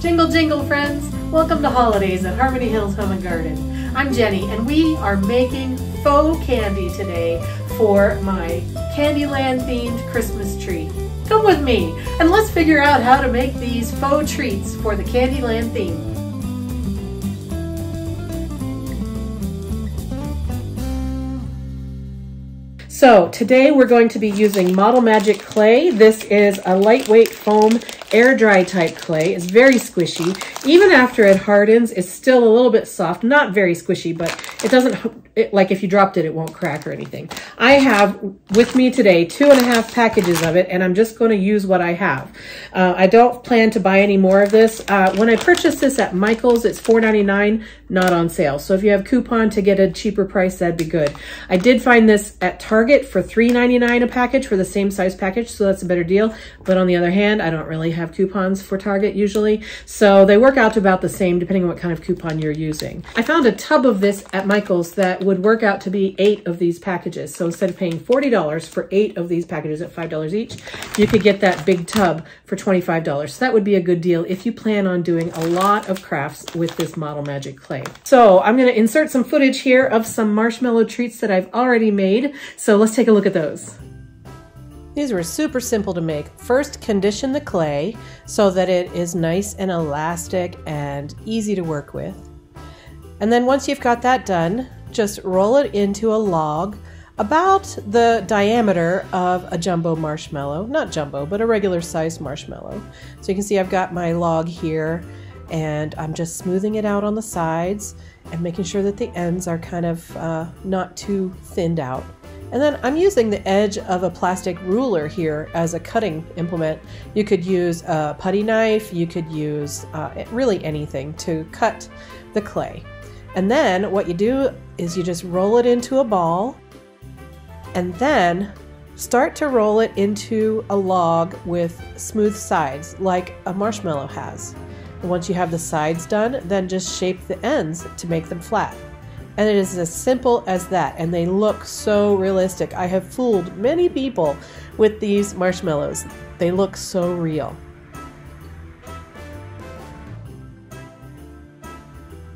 Jingle, jingle, friends. Welcome to holidays at Harmony Hills Home and Garden. I'm Jenny, and we are making faux candy today for my Candyland themed Christmas tree. Come with me, and let's figure out how to make these faux treats for the Candyland theme. So today we're going to be using Model Magic clay. This is a lightweight foam air dry type clay. It's very squishy. Even after it hardens, it's still a little bit soft. Not very squishy, but it doesn't, it, like if you dropped it, it won't crack or anything. I have with me today two and a half packages of it, and I'm just going to use what I have. Uh, I don't plan to buy any more of this. Uh, when I purchased this at Michael's, it's $4.99, not on sale. So if you have coupon to get a cheaper price, that'd be good. I did find this at Target for $3.99 a package for the same size package, so that's a better deal. But on the other hand, I don't really have coupons for Target usually. So they work out to about the same depending on what kind of coupon you're using. I found a tub of this at Michael's that would work out to be eight of these packages. So instead of paying $40 for eight of these packages at $5 each, you could get that big tub for $25. So that would be a good deal if you plan on doing a lot of crafts with this Model Magic clay. So I'm gonna insert some footage here of some marshmallow treats that I've already made. So let's take a look at those. These were super simple to make. First, condition the clay so that it is nice and elastic and easy to work with. And then once you've got that done, just roll it into a log about the diameter of a jumbo marshmallow. Not jumbo, but a regular sized marshmallow. So you can see I've got my log here and I'm just smoothing it out on the sides and making sure that the ends are kind of uh, not too thinned out. And then I'm using the edge of a plastic ruler here as a cutting implement. You could use a putty knife, you could use uh, really anything to cut the clay. And then what you do is you just roll it into a ball and then start to roll it into a log with smooth sides like a marshmallow has. And once you have the sides done, then just shape the ends to make them flat. And it is as simple as that. And they look so realistic. I have fooled many people with these marshmallows. They look so real.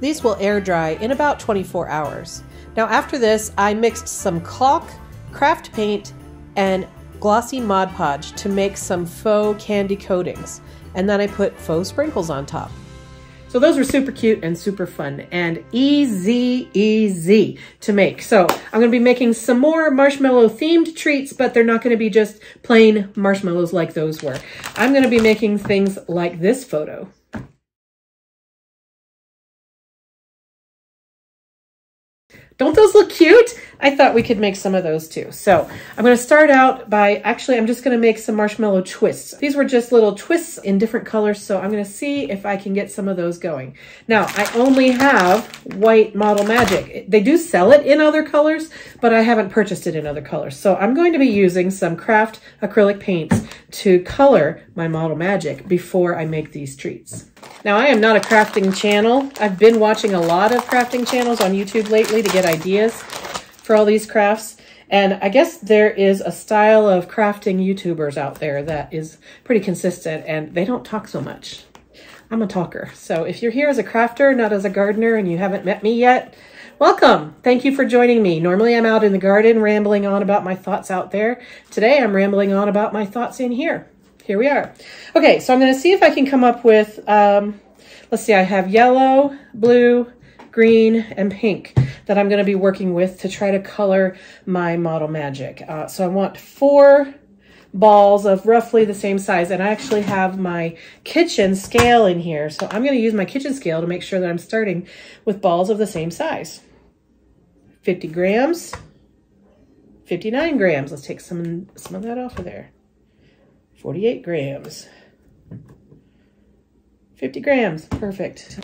These will air dry in about 24 hours. Now after this, I mixed some caulk, craft paint, and glossy Mod Podge to make some faux candy coatings. And then I put faux sprinkles on top. So those were super cute and super fun and easy, easy to make. So I'm going to be making some more marshmallow themed treats, but they're not going to be just plain marshmallows like those were. I'm going to be making things like this photo. Don't those look cute? I thought we could make some of those too. So I'm going to start out by, actually, I'm just going to make some marshmallow twists. These were just little twists in different colors, so I'm going to see if I can get some of those going. Now, I only have white Model Magic. They do sell it in other colors, but I haven't purchased it in other colors. So I'm going to be using some craft acrylic paints to color my Model Magic before I make these treats. Now, I am not a crafting channel. I've been watching a lot of crafting channels on YouTube lately to get ideas for all these crafts. And I guess there is a style of crafting YouTubers out there that is pretty consistent and they don't talk so much. I'm a talker. So if you're here as a crafter, not as a gardener, and you haven't met me yet, welcome. Thank you for joining me. Normally I'm out in the garden rambling on about my thoughts out there. Today I'm rambling on about my thoughts in here here we are. Okay, so I'm going to see if I can come up with, um, let's see, I have yellow, blue, green, and pink that I'm going to be working with to try to color my Model Magic. Uh, so I want four balls of roughly the same size, and I actually have my kitchen scale in here. So I'm going to use my kitchen scale to make sure that I'm starting with balls of the same size. 50 grams, 59 grams. Let's take some, some of that off of there. 48 grams. 50 grams, perfect.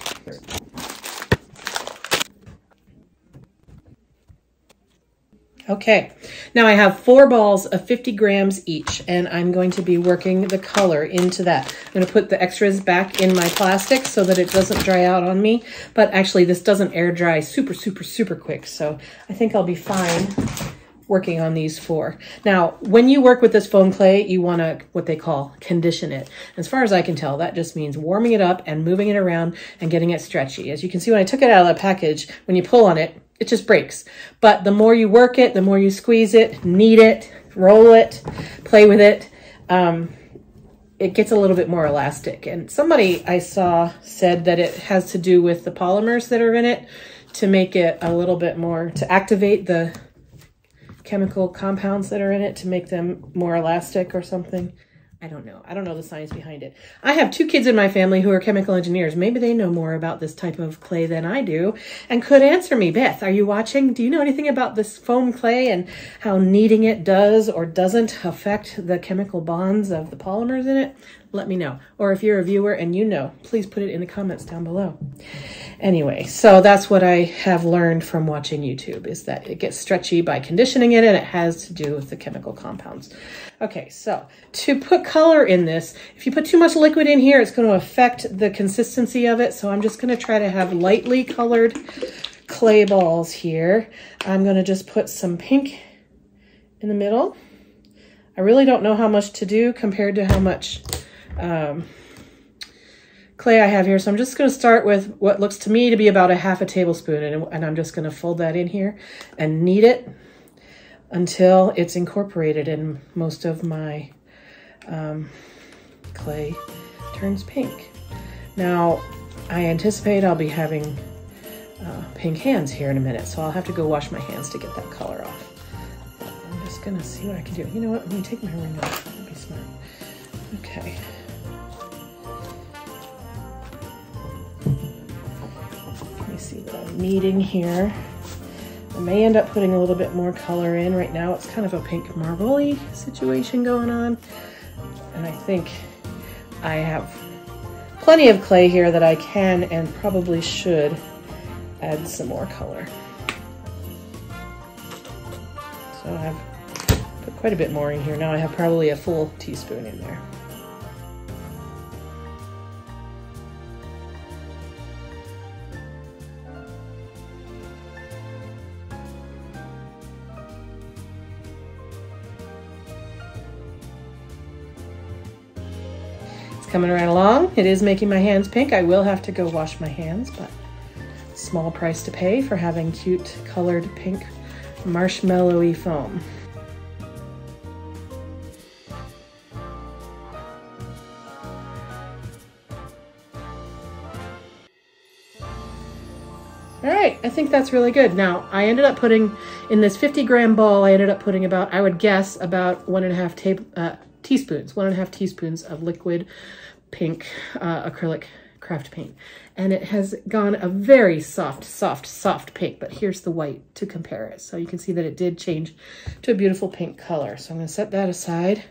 Okay, now I have four balls of 50 grams each, and I'm going to be working the color into that. I'm going to put the extras back in my plastic so that it doesn't dry out on me, but actually this doesn't air dry super, super, super quick, so I think I'll be fine working on these four. Now, when you work with this foam clay, you want to, what they call, condition it. As far as I can tell, that just means warming it up and moving it around and getting it stretchy. As you can see, when I took it out of the package, when you pull on it, it just breaks. But the more you work it, the more you squeeze it, knead it, roll it, play with it, um, it gets a little bit more elastic. And somebody I saw said that it has to do with the polymers that are in it to make it a little bit more, to activate the chemical compounds that are in it to make them more elastic or something. I don't know. I don't know the science behind it. I have two kids in my family who are chemical engineers. Maybe they know more about this type of clay than I do and could answer me. Beth, are you watching? Do you know anything about this foam clay and how kneading it does or doesn't affect the chemical bonds of the polymers in it? Let me know. Or if you're a viewer and you know, please put it in the comments down below. Anyway, so that's what I have learned from watching YouTube is that it gets stretchy by conditioning it and it has to do with the chemical compounds. Okay, so to put color in this, if you put too much liquid in here, it's going to affect the consistency of it. So I'm just going to try to have lightly colored clay balls here. I'm going to just put some pink in the middle. I really don't know how much to do compared to how much um, clay I have here. So I'm just going to start with what looks to me to be about a half a tablespoon. And, and I'm just going to fold that in here and knead it until it's incorporated in most of my um, clay turns pink. Now, I anticipate I'll be having uh, pink hands here in a minute, so I'll have to go wash my hands to get that color off. I'm just gonna see what I can do. You know what, I'm gonna take my ring off, that'd be smart. Okay. Needing here. I may end up putting a little bit more color in. Right now it's kind of a pink marbly situation going on. And I think I have plenty of clay here that I can and probably should add some more color. So I've put quite a bit more in here. Now I have probably a full teaspoon in there. Coming right along. It is making my hands pink. I will have to go wash my hands, but small price to pay for having cute colored pink marshmallowy foam. All right, I think that's really good. Now, I ended up putting, in this 50 gram ball, I ended up putting about, I would guess, about one and a half table, uh, teaspoons, one and a half teaspoons of liquid pink uh, acrylic craft paint. And it has gone a very soft, soft, soft pink, but here's the white to compare it. So you can see that it did change to a beautiful pink color. So I'm gonna set that aside.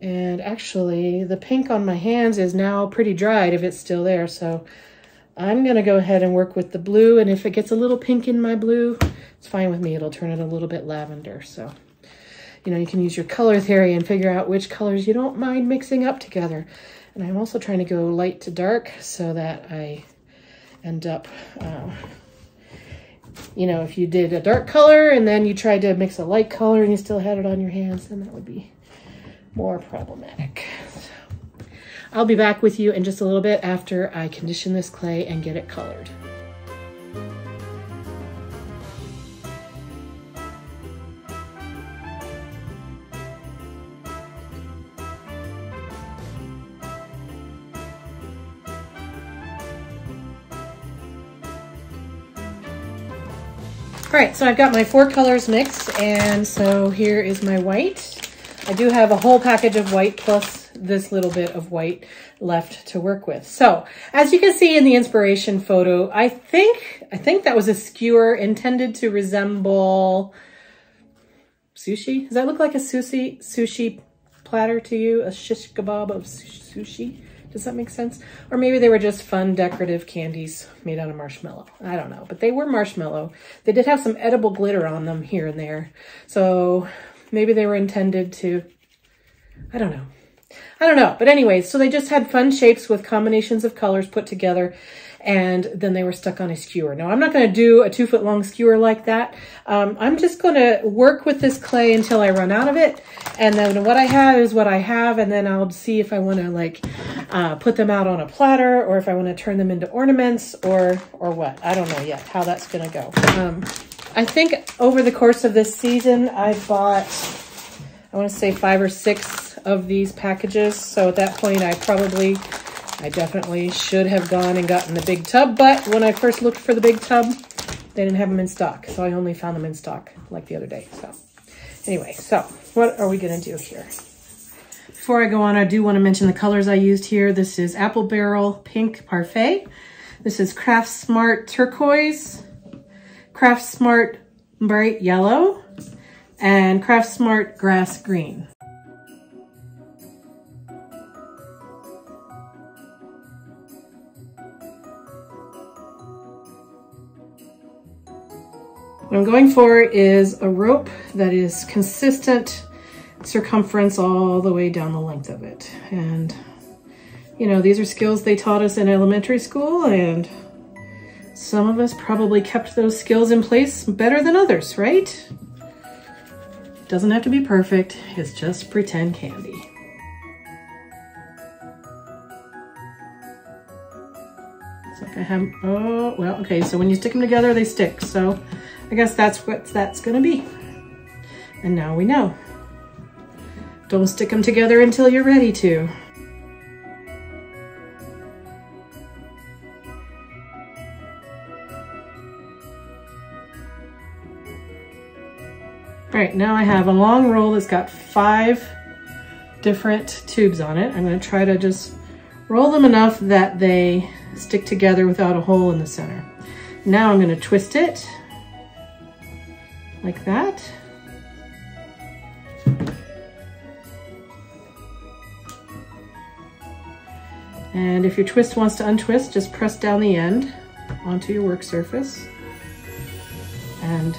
And actually the pink on my hands is now pretty dried if it's still there. So I'm gonna go ahead and work with the blue. And if it gets a little pink in my blue, it's fine with me. It'll turn it a little bit lavender. So you know, you can use your color theory and figure out which colors you don't mind mixing up together. And I'm also trying to go light to dark so that I end up, uh, you know, if you did a dark color and then you tried to mix a light color and you still had it on your hands, then that would be more problematic. So I'll be back with you in just a little bit after I condition this clay and get it colored. Right, so I've got my four colors mixed, and so here is my white. I do have a whole package of white plus this little bit of white left to work with. So as you can see in the inspiration photo, I think, I think that was a skewer intended to resemble sushi. Does that look like a sushi, sushi platter to you? A shish kebab of sushi? Does that make sense? Or maybe they were just fun decorative candies made out of marshmallow. I don't know, but they were marshmallow. They did have some edible glitter on them here and there. So maybe they were intended to, I don't know. I don't know. But anyways, so they just had fun shapes with combinations of colors put together and then they were stuck on a skewer. Now I'm not going to do a two foot long skewer like that. Um, I'm just going to work with this clay until I run out of it. And then what I have is what I have. And then I'll see if I want to like uh, put them out on a platter or if I want to turn them into ornaments or, or what. I don't know yet how that's going to go. Um, I think over the course of this season, I bought, I want to say five or six of these packages. So at that point, I probably I definitely should have gone and gotten the big tub, but when I first looked for the big tub, they didn't have them in stock. So I only found them in stock like the other day. So anyway, so what are we gonna do here? Before I go on, I do wanna mention the colors I used here. This is Apple Barrel Pink Parfait. This is Craft Smart Turquoise, Craft Smart Bright Yellow, and Craft Smart Grass Green. What I'm going for is a rope that is consistent circumference all the way down the length of it. And, you know, these are skills they taught us in elementary school and some of us probably kept those skills in place better than others, right? Doesn't have to be perfect, it's just pretend candy. Like I have, oh, well, okay, so when you stick them together, they stick. So I guess that's what that's gonna be. And now we know. Don't stick them together until you're ready to. All right, now I have a long roll that's got five different tubes on it. I'm gonna try to just roll them enough that they stick together without a hole in the center. Now I'm gonna twist it like that. And if your twist wants to untwist, just press down the end onto your work surface. And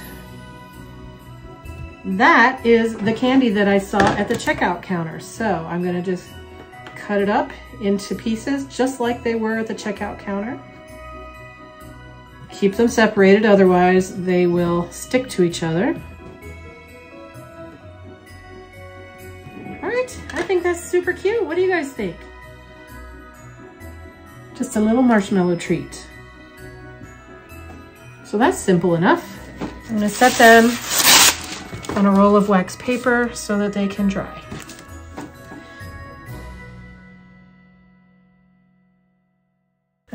that is the candy that I saw at the checkout counter. So I'm gonna just cut it up into pieces just like they were at the checkout counter. Keep them separated, otherwise they will stick to each other. All right, I think that's super cute. What do you guys think? Just a little marshmallow treat. So that's simple enough. I'm gonna set them on a roll of wax paper so that they can dry.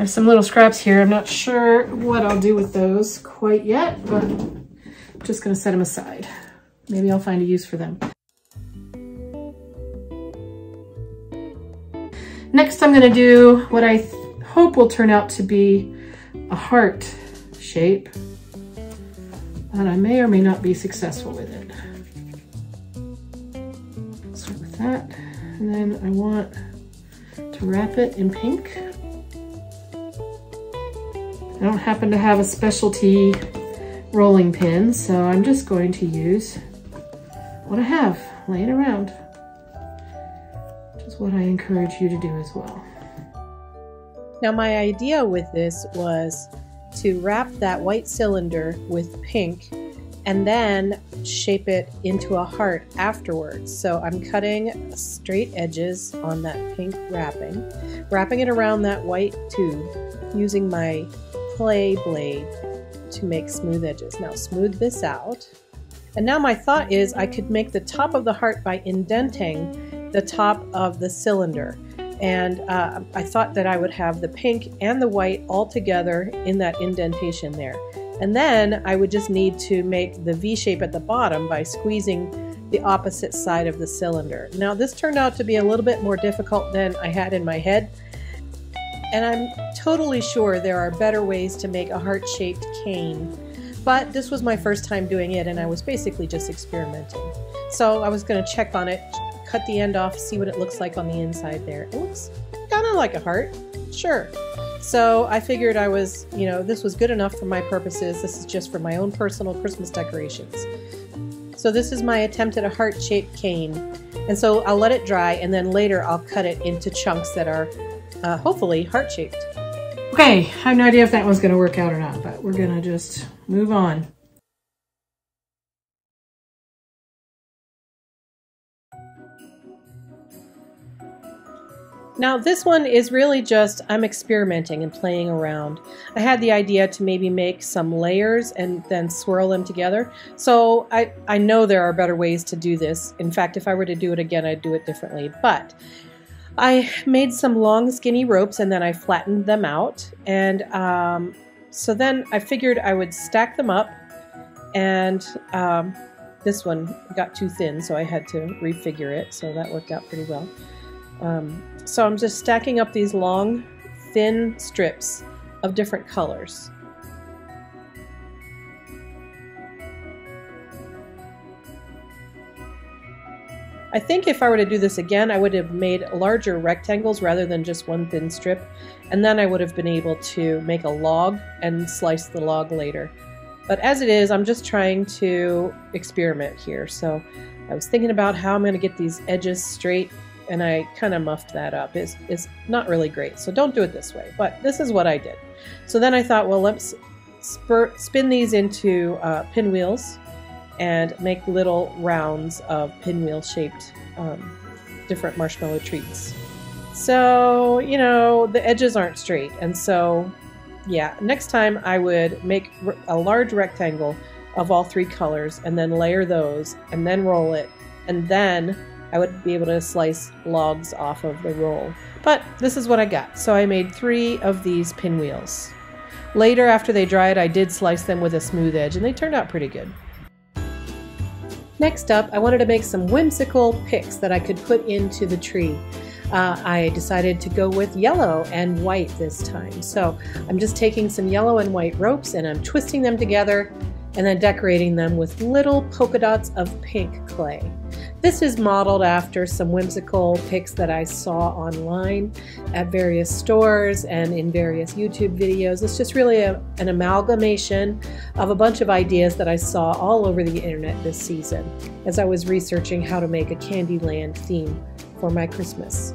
I have some little scraps here. I'm not sure what I'll do with those quite yet, but I'm just gonna set them aside. Maybe I'll find a use for them. Next, I'm gonna do what I hope will turn out to be a heart shape, and I may or may not be successful with it. Start with that, and then I want to wrap it in pink. I don't happen to have a specialty rolling pin, so I'm just going to use what I have laying around, which is what I encourage you to do as well. Now my idea with this was to wrap that white cylinder with pink and then shape it into a heart afterwards. So I'm cutting straight edges on that pink wrapping, wrapping it around that white tube using my clay blade to make smooth edges. Now smooth this out. And now my thought is I could make the top of the heart by indenting the top of the cylinder. And uh, I thought that I would have the pink and the white all together in that indentation there. And then I would just need to make the V shape at the bottom by squeezing the opposite side of the cylinder. Now this turned out to be a little bit more difficult than I had in my head and I'm totally sure there are better ways to make a heart-shaped cane. But this was my first time doing it and I was basically just experimenting. So I was going to check on it, cut the end off, see what it looks like on the inside there. It looks kind of like a heart, sure. So I figured I was, you know, this was good enough for my purposes. This is just for my own personal Christmas decorations. So this is my attempt at a heart-shaped cane. And so I'll let it dry and then later I'll cut it into chunks that are uh, hopefully heart-shaped. Okay, I have no idea if that one's going to work out or not, but we're going to just move on. Now this one is really just, I'm experimenting and playing around. I had the idea to maybe make some layers and then swirl them together. So I, I know there are better ways to do this. In fact, if I were to do it again, I'd do it differently. But I made some long skinny ropes and then I flattened them out. And um, so then I figured I would stack them up and um, this one got too thin, so I had to refigure it. So that worked out pretty well. Um, so I'm just stacking up these long, thin strips of different colors. I think if I were to do this again, I would have made larger rectangles rather than just one thin strip, and then I would have been able to make a log and slice the log later. But as it is, I'm just trying to experiment here. So I was thinking about how I'm going to get these edges straight and I kind of muffed that up. It's, it's not really great, so don't do it this way, but this is what I did. So then I thought, well, let's spin these into uh, pinwheels and make little rounds of pinwheel shaped um, different marshmallow treats. So, you know, the edges aren't straight, and so, yeah, next time I would make a large rectangle of all three colors and then layer those and then roll it and then I would be able to slice logs off of the roll. But this is what I got. So I made three of these pinwheels. Later, after they dried, I did slice them with a smooth edge, and they turned out pretty good. Next up, I wanted to make some whimsical picks that I could put into the tree. Uh, I decided to go with yellow and white this time. So I'm just taking some yellow and white ropes and I'm twisting them together and then decorating them with little polka dots of pink clay. This is modeled after some whimsical pics that I saw online at various stores and in various YouTube videos. It's just really a, an amalgamation of a bunch of ideas that I saw all over the internet this season as I was researching how to make a Candyland theme for my Christmas.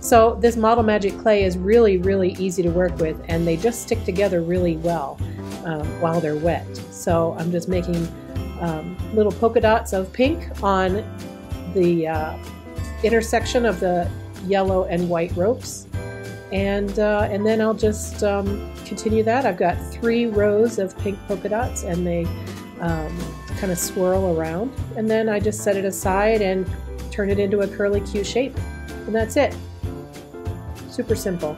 So this Model Magic clay is really, really easy to work with and they just stick together really well um, while they're wet. So I'm just making um, little polka dots of pink on the uh, intersection of the yellow and white ropes. And, uh, and then I'll just um, continue that. I've got three rows of pink polka dots and they um, kind of swirl around. And then I just set it aside and turn it into a curly Q shape. And that's it. Super simple.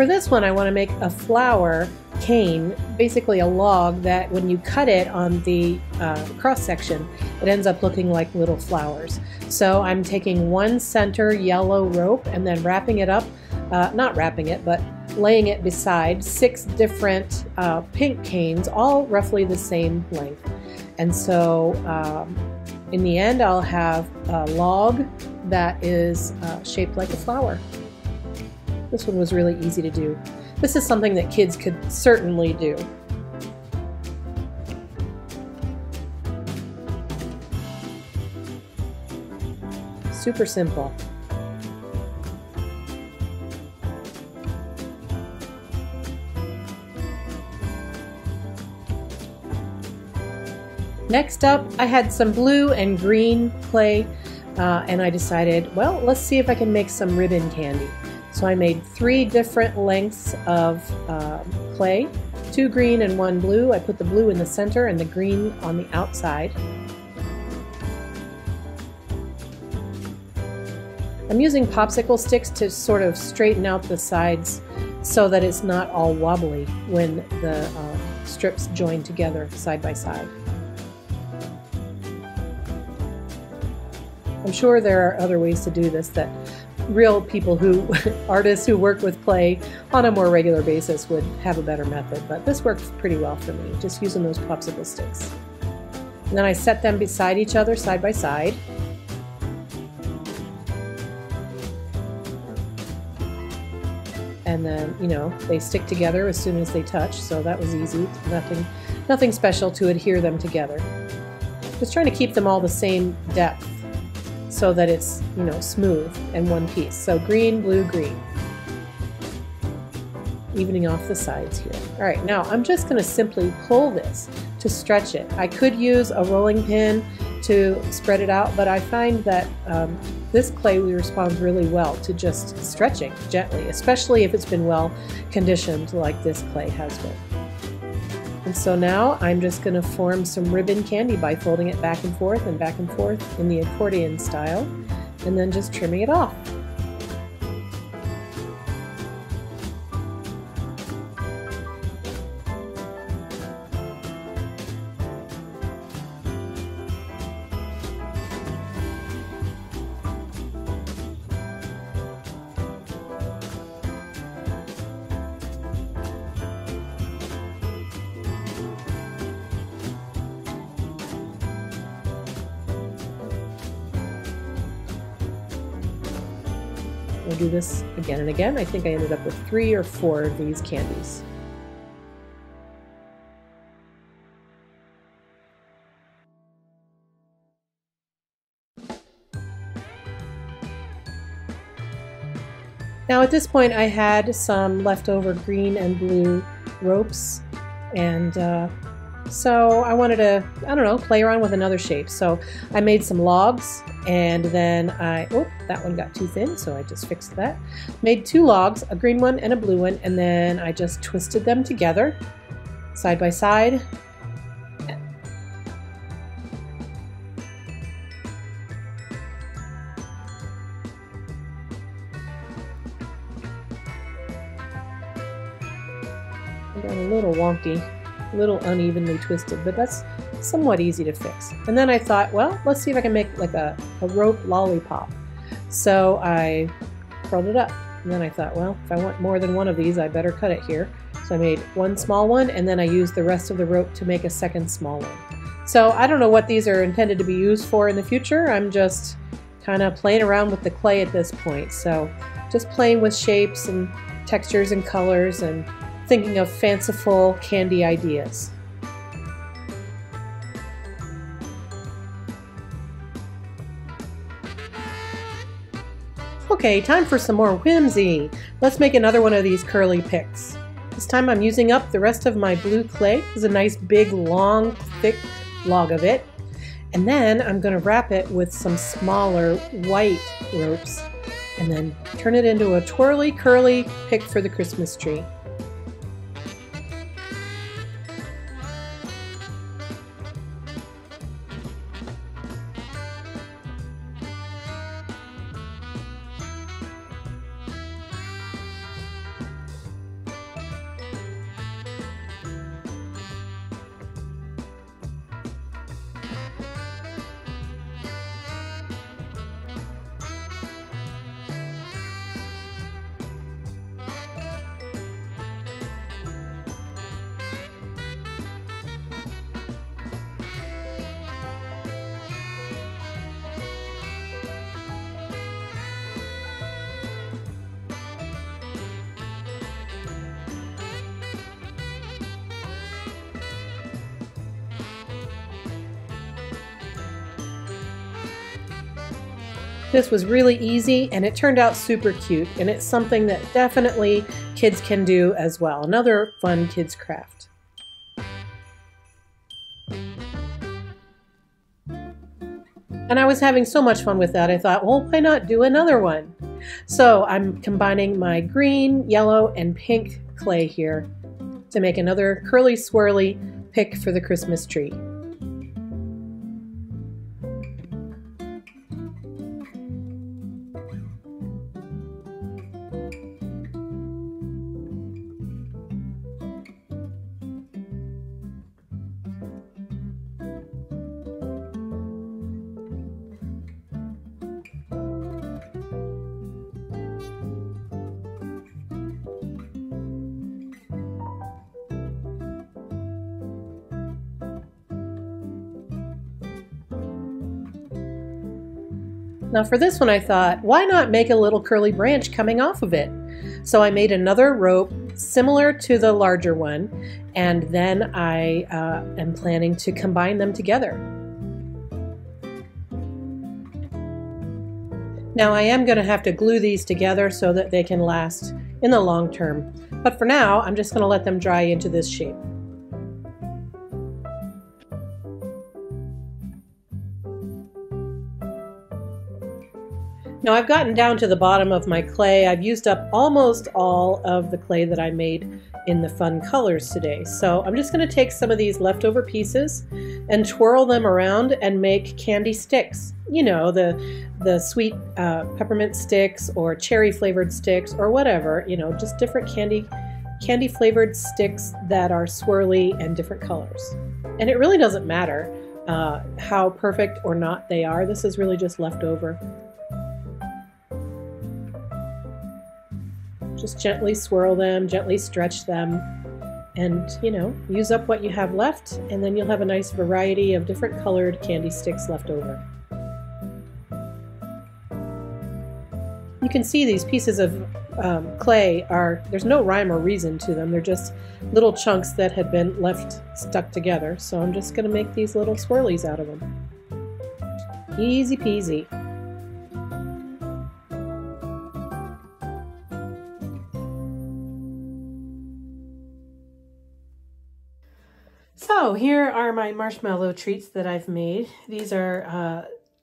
For this one, I want to make a flower cane, basically a log that when you cut it on the uh, cross section, it ends up looking like little flowers. So I'm taking one center yellow rope and then wrapping it up, uh, not wrapping it, but laying it beside six different uh, pink canes, all roughly the same length. And so um, in the end, I'll have a log that is uh, shaped like a flower. This one was really easy to do. This is something that kids could certainly do. Super simple. Next up, I had some blue and green clay, uh, and I decided, well, let's see if I can make some ribbon candy. So I made three different lengths of um, clay, two green and one blue. I put the blue in the center and the green on the outside. I'm using popsicle sticks to sort of straighten out the sides so that it's not all wobbly when the uh, strips join together side by side. I'm sure there are other ways to do this that real people who, artists who work with clay on a more regular basis would have a better method, but this works pretty well for me, just using those popsicle sticks. And then I set them beside each other, side by side. And then, you know, they stick together as soon as they touch, so that was easy. Nothing, Nothing special to adhere them together. Just trying to keep them all the same depth so that it's, you know, smooth and one piece. So green, blue, green. Evening off the sides here. All right, now I'm just going to simply pull this to stretch it. I could use a rolling pin to spread it out, but I find that um, this clay we responds really well to just stretching gently, especially if it's been well conditioned like this clay has been. And so now I'm just going to form some ribbon candy by folding it back and forth and back and forth in the accordion style, and then just trimming it off. Again and again. I think I ended up with three or four of these candies. Now at this point I had some leftover green and blue ropes and uh, so I wanted to, I don't know, play around with another shape. So I made some logs and then I, that one got too thin, so I just fixed that. Made two logs, a green one and a blue one, and then I just twisted them together side by side. got a little wonky a little unevenly twisted, but that's somewhat easy to fix. And then I thought, well, let's see if I can make like a, a rope lollipop. So I curled it up. And then I thought, well, if I want more than one of these, I better cut it here. So I made one small one, and then I used the rest of the rope to make a second small one. So I don't know what these are intended to be used for in the future. I'm just kind of playing around with the clay at this point. So just playing with shapes and textures and colors and thinking of fanciful candy ideas. Okay, time for some more whimsy. Let's make another one of these curly picks. This time I'm using up the rest of my blue clay. Is a nice big, long, thick log of it. And then I'm going to wrap it with some smaller white ropes and then turn it into a twirly, curly pick for the Christmas tree. This was really easy and it turned out super cute and it's something that definitely kids can do as well. Another fun kids craft. And I was having so much fun with that, I thought, well, why not do another one? So I'm combining my green, yellow, and pink clay here to make another curly swirly pick for the Christmas tree. Now for this one I thought, why not make a little curly branch coming off of it? So I made another rope similar to the larger one, and then I uh, am planning to combine them together. Now I am going to have to glue these together so that they can last in the long term, but for now I'm just going to let them dry into this shape. Now I've gotten down to the bottom of my clay. I've used up almost all of the clay that I made in the fun colors today. So I'm just going to take some of these leftover pieces and twirl them around and make candy sticks. You know, the, the sweet uh, peppermint sticks or cherry flavored sticks or whatever, you know, just different candy, candy flavored sticks that are swirly and different colors. And it really doesn't matter uh, how perfect or not they are. This is really just leftover. Just gently swirl them, gently stretch them, and you know, use up what you have left, and then you'll have a nice variety of different colored candy sticks left over. You can see these pieces of um, clay are, there's no rhyme or reason to them. They're just little chunks that had been left stuck together. So I'm just going to make these little swirlies out of them. Easy peasy. So here are my marshmallow treats that I've made. These are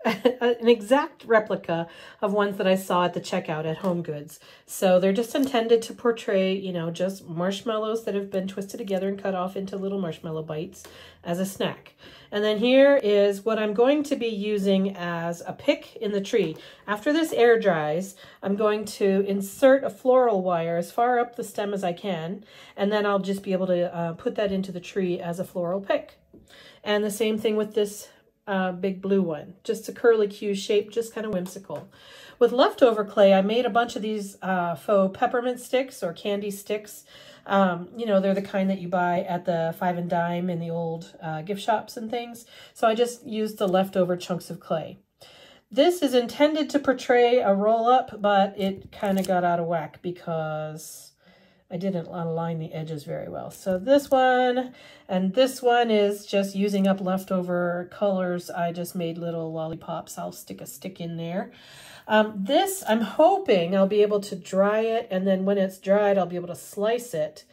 uh, an exact replica of ones that I saw at the checkout at Home Goods. So they're just intended to portray, you know, just marshmallows that have been twisted together and cut off into little marshmallow bites as a snack. And then here is what I'm going to be using as a pick in the tree. After this air dries, I'm going to insert a floral wire as far up the stem as I can, and then I'll just be able to uh, put that into the tree as a floral pick. And the same thing with this uh, big blue one. Just a curly Q shape, just kind of whimsical. With leftover clay, I made a bunch of these uh, faux peppermint sticks or candy sticks. Um, you know, they're the kind that you buy at the five and dime in the old uh, gift shops and things. So I just used the leftover chunks of clay. This is intended to portray a roll up, but it kind of got out of whack because I didn't align the edges very well. So this one and this one is just using up leftover colors. I just made little lollipops. I'll stick a stick in there. Um, this, I'm hoping I'll be able to dry it, and then when it's dried, I'll be able to slice it,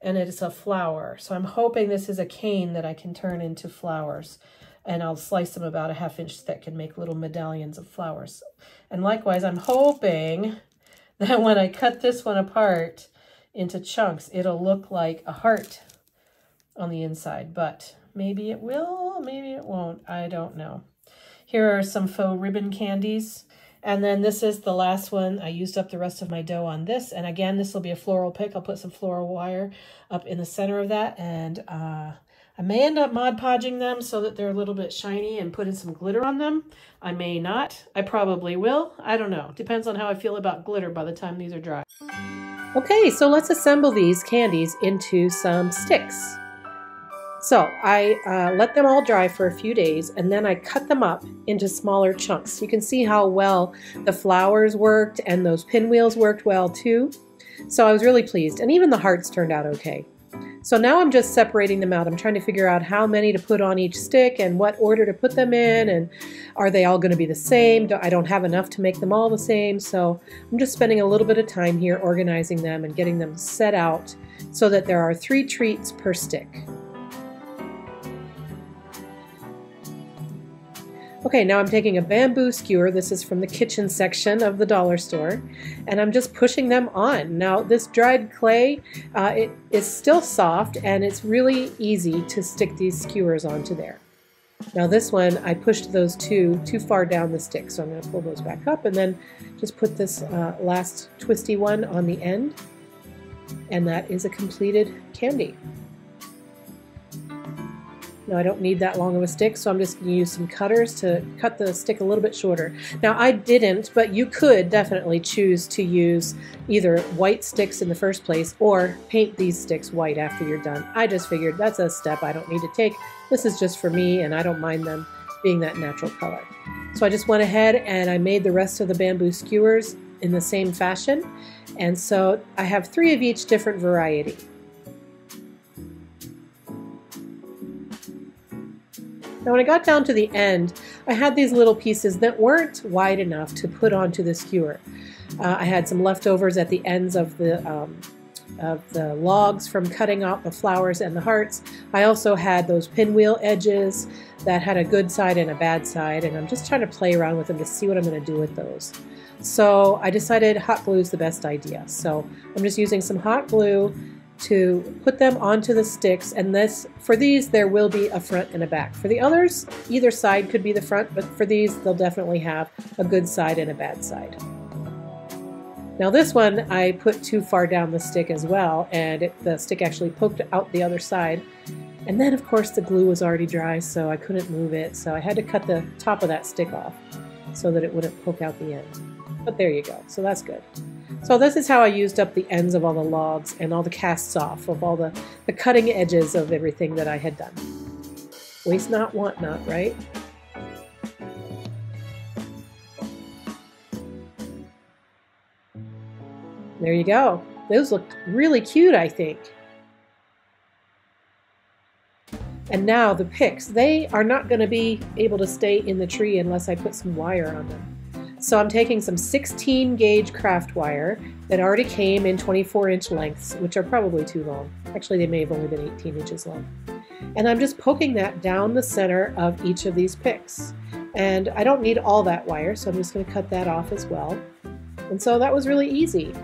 and it's a flower. So I'm hoping this is a cane that I can turn into flowers, and I'll slice them about a half inch thick and make little medallions of flowers. And likewise, I'm hoping that when I cut this one apart, into chunks, it'll look like a heart on the inside, but maybe it will, maybe it won't. I don't know. Here are some faux ribbon candies. And then this is the last one. I used up the rest of my dough on this. And again, this will be a floral pick. I'll put some floral wire up in the center of that. And uh, I may end up Mod Podging them so that they're a little bit shiny and putting some glitter on them. I may not. I probably will. I don't know. Depends on how I feel about glitter by the time these are dry. Okay, so let's assemble these candies into some sticks. So I uh, let them all dry for a few days and then I cut them up into smaller chunks. You can see how well the flowers worked and those pinwheels worked well too. So I was really pleased and even the hearts turned out okay. So now I'm just separating them out. I'm trying to figure out how many to put on each stick and what order to put them in and are they all going to be the same? I don't have enough to make them all the same. So I'm just spending a little bit of time here organizing them and getting them set out so that there are three treats per stick. Okay, now I'm taking a bamboo skewer. This is from the kitchen section of the dollar store. And I'm just pushing them on. Now, this dried clay, uh, it is still soft and it's really easy to stick these skewers onto there. Now this one, I pushed those two too far down the stick, so I'm going to pull those back up and then just put this uh, last twisty one on the end. And that is a completed candy. Now I don't need that long of a stick, so I'm just going to use some cutters to cut the stick a little bit shorter. Now I didn't, but you could definitely choose to use either white sticks in the first place or paint these sticks white after you're done. I just figured that's a step I don't need to take. This is just for me and I don't mind them being that natural color. So I just went ahead and I made the rest of the bamboo skewers in the same fashion And so I have three of each different variety. Now when I got down to the end, I had these little pieces that weren't wide enough to put onto the skewer. Uh, I had some leftovers at the ends of the um, of the logs from cutting out the flowers and the hearts. I also had those pinwheel edges that had a good side and a bad side, and I'm just trying to play around with them to see what I'm going to do with those. So I decided hot glue is the best idea. So I'm just using some hot glue to put them onto the sticks and this for these there will be a front and a back. For the others either side could be the front but for these they'll definitely have a good side and a bad side. Now this one I put too far down the stick as well and it, the stick actually poked out the other side. And then of course the glue was already dry so I couldn't move it so I had to cut the top of that stick off so that it wouldn't poke out the end but there you go so that's good so this is how I used up the ends of all the logs and all the casts off of all the, the cutting edges of everything that I had done. Waste not, want not, right? There you go. Those look really cute, I think. And now the picks, they are not going to be able to stay in the tree unless I put some wire on them. So I'm taking some 16 gauge craft wire that already came in 24 inch lengths, which are probably too long. Actually, they may have only been 18 inches long. And I'm just poking that down the center of each of these picks. And I don't need all that wire, so I'm just going to cut that off as well. And so that was really easy.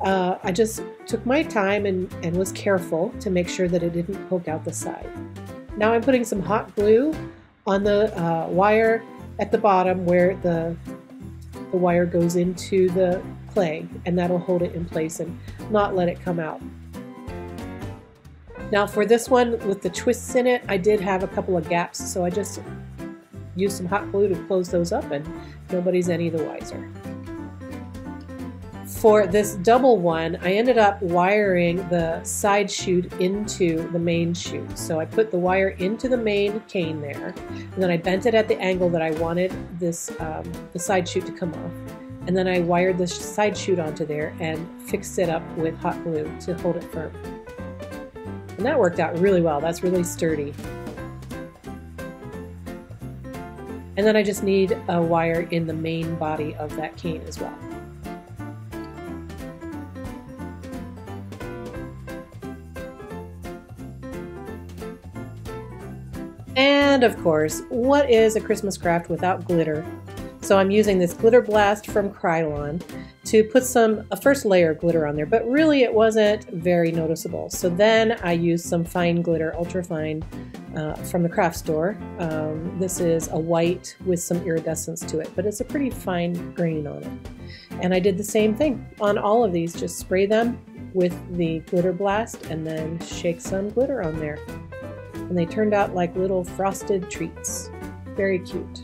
Uh, I just took my time and, and was careful to make sure that it didn't poke out the side. Now I'm putting some hot glue on the uh, wire at the bottom where the the wire goes into the clay and that'll hold it in place and not let it come out. Now for this one with the twists in it, I did have a couple of gaps, so I just used some hot glue to close those up and nobody's any the wiser. For this double one, I ended up wiring the side chute into the main chute. So I put the wire into the main cane there, and then I bent it at the angle that I wanted this um, the side chute to come off. And then I wired the side chute onto there and fixed it up with hot glue to hold it firm. And that worked out really well. That's really sturdy. And then I just need a wire in the main body of that cane as well. And of course, what is a Christmas craft without glitter? So I'm using this Glitter Blast from Krylon to put some, a first layer of glitter on there, but really it wasn't very noticeable. So then I used some fine glitter, ultra fine, uh, from the craft store. Um, this is a white with some iridescence to it, but it's a pretty fine grain on it. And I did the same thing on all of these, just spray them with the Glitter Blast and then shake some glitter on there and they turned out like little frosted treats. Very cute.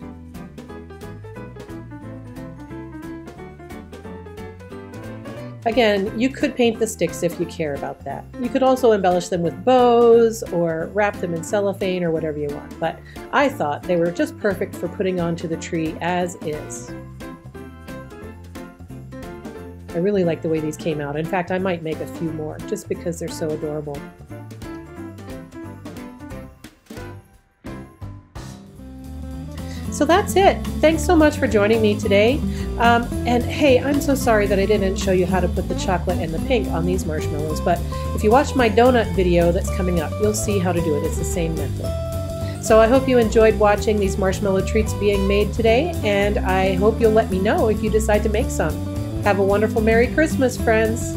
Again, you could paint the sticks if you care about that. You could also embellish them with bows or wrap them in cellophane or whatever you want, but I thought they were just perfect for putting onto the tree as is. I really like the way these came out. In fact, I might make a few more just because they're so adorable. So that's it. Thanks so much for joining me today. Um, and hey, I'm so sorry that I didn't show you how to put the chocolate and the pink on these marshmallows, but if you watch my donut video that's coming up, you'll see how to do it. It's the same method. So I hope you enjoyed watching these marshmallow treats being made today, and I hope you'll let me know if you decide to make some. Have a wonderful Merry Christmas, friends!